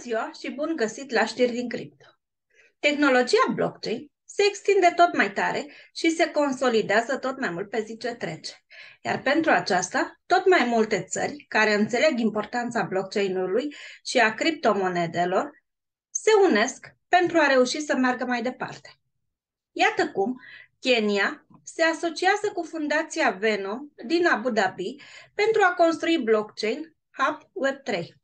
ziua și bun găsit la știri din cripto! Tehnologia blockchain se extinde tot mai tare și se consolidează tot mai mult pe zi ce trece. Iar pentru aceasta, tot mai multe țări care înțeleg importanța blockchain-ului și a criptomonedelor se unesc pentru a reuși să meargă mai departe. Iată cum Kenya se asociază cu Fundația Venom din Abu Dhabi pentru a construi blockchain Hub Web3.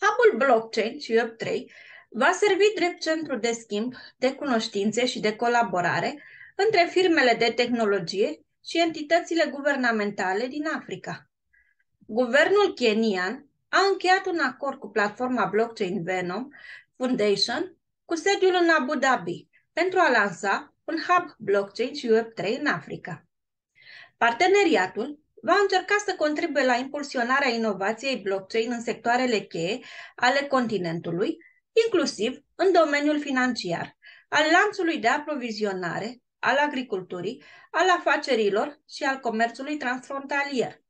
Hubul blockchain și Web3 va servi drept centru de schimb de cunoștințe și de colaborare între firmele de tehnologie și entitățile guvernamentale din Africa. Guvernul kenian a încheiat un acord cu platforma blockchain Venom Foundation cu sediul în Abu Dhabi pentru a lansa un hub blockchain și Web3 în Africa. Parteneriatul va încerca să contribuie la impulsionarea inovației blockchain în sectoarele cheie ale continentului, inclusiv în domeniul financiar, al lanțului de aprovizionare, al agriculturii, al afacerilor și al comerțului transfrontalier.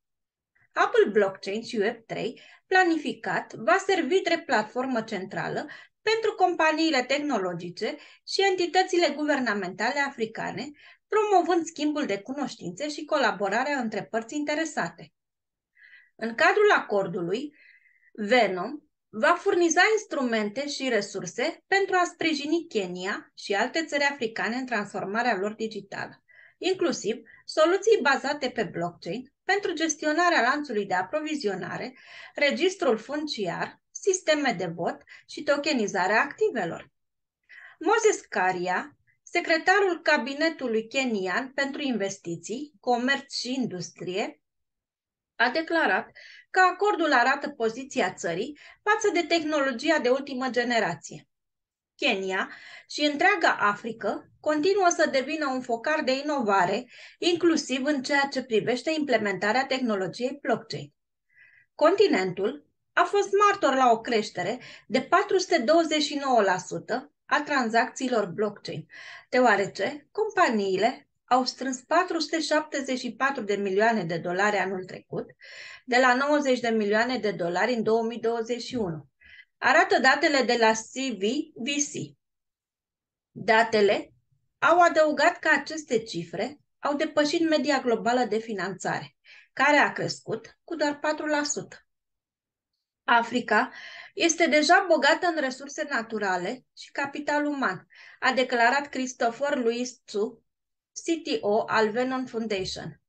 Apple Blockchain și Web3, planificat, va servi drept platformă centrală pentru companiile tehnologice și entitățile guvernamentale africane, promovând schimbul de cunoștințe și colaborarea între părți interesate. În cadrul acordului, Venom va furniza instrumente și resurse pentru a sprijini Kenya și alte țări africane în transformarea lor digitală, inclusiv soluții bazate pe blockchain pentru gestionarea lanțului de aprovizionare, registrul funciar, sisteme de vot și tokenizarea activelor. Moses Caria, secretarul cabinetului kenian pentru investiții, comerț și industrie, a declarat că acordul arată poziția țării față de tehnologia de ultimă generație. Kenya și întreaga Africă continuă să devină un focar de inovare, inclusiv în ceea ce privește implementarea tehnologiei blockchain. Continentul a fost martor la o creștere de 429% a tranzacțiilor blockchain, deoarece companiile au strâns 474 de milioane de dolari anul trecut, de la 90 de milioane de dolari în 2021. Arată datele de la CVVC. Datele au adăugat că aceste cifre au depășit media globală de finanțare, care a crescut cu doar 4%. Africa este deja bogată în resurse naturale și capital uman, a declarat Christopher Louis Tzu, CTO al Venom Foundation.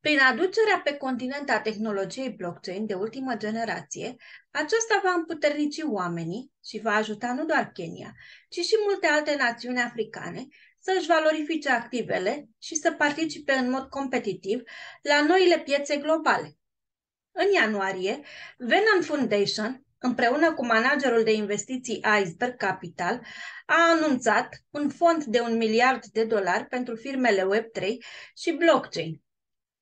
Prin aducerea pe continent a tehnologiei blockchain de ultimă generație, aceasta va împuternici oamenii și va ajuta nu doar Kenya, ci și multe alte națiuni africane să își valorifice activele și să participe în mod competitiv la noile piețe globale. În ianuarie, Venom Foundation, împreună cu managerul de investiții Iceberg Capital, a anunțat un fond de un miliard de dolari pentru firmele Web3 și blockchain.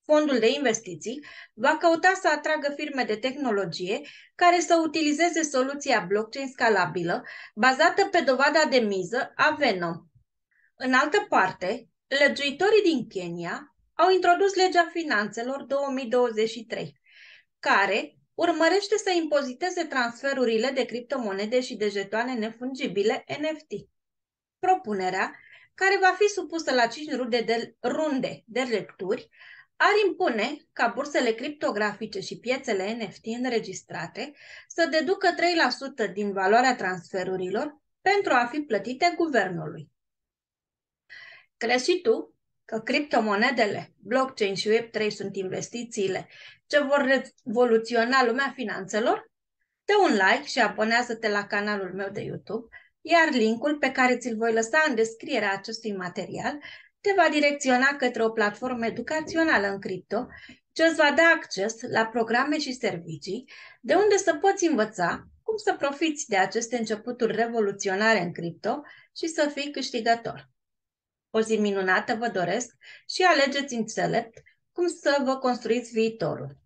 Fondul de investiții va căuta să atragă firme de tehnologie care să utilizeze soluția blockchain scalabilă, bazată pe dovada de miză a Venom. În altă parte, legiuitorii din Kenya au introdus legea finanțelor 2023 care urmărește să impoziteze transferurile de criptomonede și de jetoane nefungibile NFT. Propunerea, care va fi supusă la 5 runde de, runde de lecturi, ar impune ca bursele criptografice și piețele NFT înregistrate să deducă 3% din valoarea transferurilor pentru a fi plătite guvernului. Crezi și tu că criptomonedele, blockchain și Web3 sunt investițiile ce vor revoluționa lumea finanțelor? Dă un like și abonează-te la canalul meu de YouTube, iar linkul pe care ți-l voi lăsa în descrierea acestui material te va direcționa către o platformă educațională în cripto ce îți va da acces la programe și servicii de unde să poți învăța cum să profiți de aceste începuturi revoluționare în cripto și să fii câștigător. O zi minunată vă doresc și alegeți înțelept cum să vă construiți viitorul.